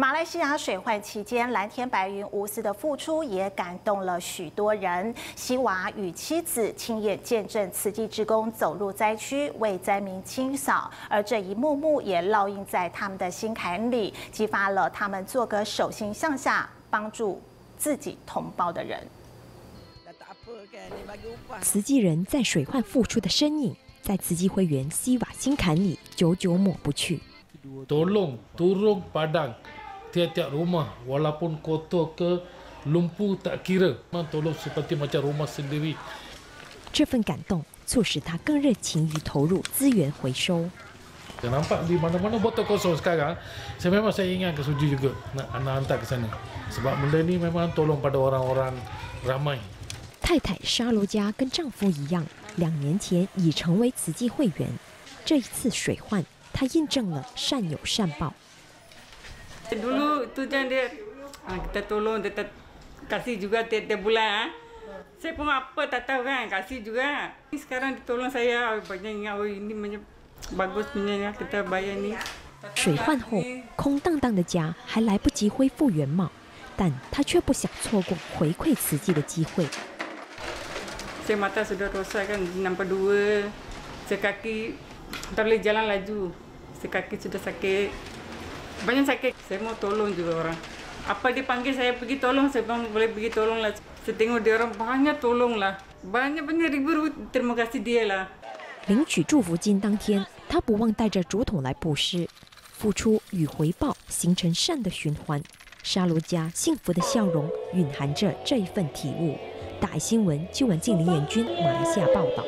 马来西亚水患期间，蓝天白云无私的付出也感动了许多人。西瓦与妻子亲眼见证慈济职工走入灾区为灾民清扫，而这一幕幕也烙印在他们的心坎里，激发了他们做个手心向下帮助自己同胞的人。慈济人在水患付出的身影，在慈济会员西瓦心坎里久久抹不去。tiap-tiap rumah walaupun kotor ke lumpur tak kira memang tolong seperti macam rumah sendiri. Cefen gandong, cuci ta geng ren qing yu touru ziyuan huishou. Saya nampak di mana-mana botol kosong sekarang. Saya memang saya ingat ke Suji juga nak, nak hantar ke sana. Sebab benda ni memang tolong pada orang-orang ramai. Tai Tai Sha Lu Jia dan Zhang Fu yang, 2 tahun lalu, telah menjadi pengguna Cici Huiyuan. Kali ini, dia menjadi pengguna yang menjadi pengguna yang menjadi pengguna Dulu tu jangan dia ha, kita tolong kita kasih juga tiap-tiap bulan. Ha. Saya pun apa tak tahu kan, kasih juga. Sekarang ditolong saya banyak ingat oh, ini banyak bagus punya ya, kita bayar ni. 水患后，空荡荡的家还来不及恢复原貌，但他却不想错过回馈慈济的机会。saya mata sudah rosak kan, nampak dua, saya kaki jalan laju, saya sudah sakit. 领取祝福金当天，他不忘带着竹筒来布施，付出与回报形成善的循环。沙罗加幸福的笑容蕴含着这一份体悟。大爱新闻记者林远军马来西亚报道。